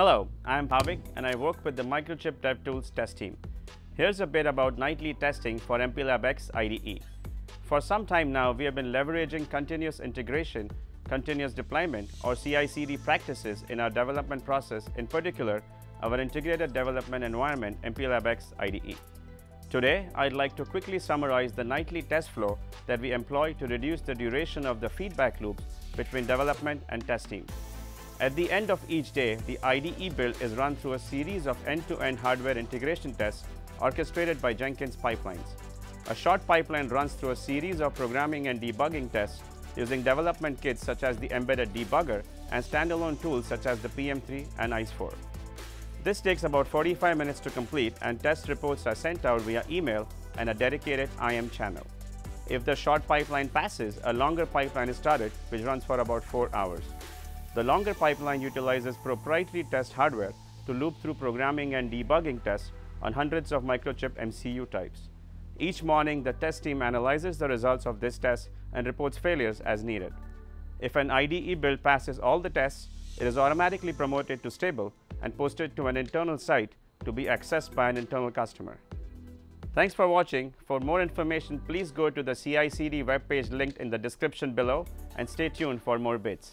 Hello, I'm Bhavik and I work with the Microchip DevTools test team. Here's a bit about nightly testing for MPLAB X IDE. For some time now, we have been leveraging continuous integration, continuous deployment, or CI/CD practices in our development process, in particular, our integrated development environment, MPLAB X IDE. Today, I'd like to quickly summarize the nightly test flow that we employ to reduce the duration of the feedback loops between development and test team. At the end of each day, the IDE build is run through a series of end-to-end -end hardware integration tests orchestrated by Jenkins pipelines. A short pipeline runs through a series of programming and debugging tests using development kits such as the embedded debugger and standalone tools such as the PM3 and ICE4. This takes about 45 minutes to complete and test reports are sent out via email and a dedicated IM channel. If the short pipeline passes, a longer pipeline is started which runs for about 4 hours. The longer pipeline utilizes proprietary test hardware to loop through programming and debugging tests on hundreds of microchip MCU types. Each morning, the test team analyzes the results of this test and reports failures as needed. If an IDE build passes all the tests, it is automatically promoted to stable and posted to an internal site to be accessed by an internal customer. Thanks for watching. For more information, please go to the CI/CD webpage linked in the description below and stay tuned for more bits.